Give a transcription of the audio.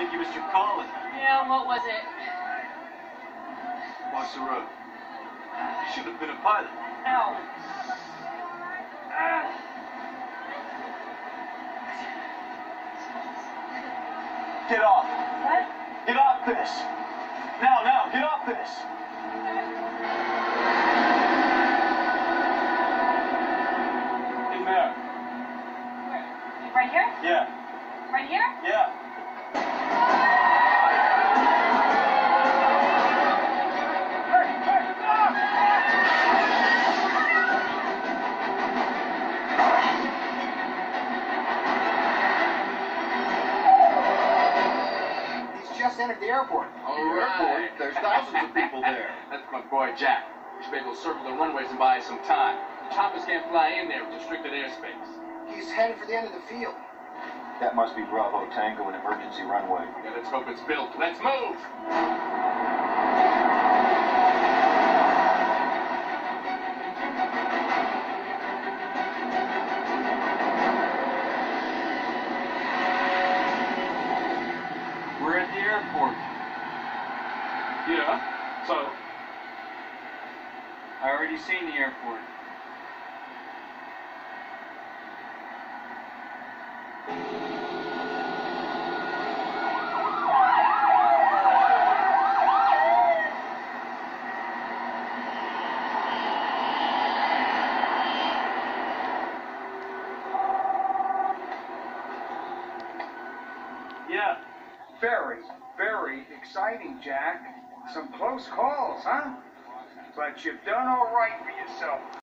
think you missed your calling. Yeah, what was it? Watch the road. You should have been a pilot. Ow. Get off. What? Get off this. Now, now, get off this. In there. Where? Right here? Yeah. Right here? Yeah. He's just entered the airport. All the right. airport? There's thousands of people there. That's my boy Jack. We should be able to circle the runways and buy us some time. The choppers can't fly in there with restricted airspace. He's headed for the end of the field. That must be Bravo Tango, an emergency runway. Yeah, let's hope it's built. Let's move! Yeah. So, I already seen the airport. Yeah. Very, very exciting, Jack. Some close calls, huh? But you've done all right for yourself.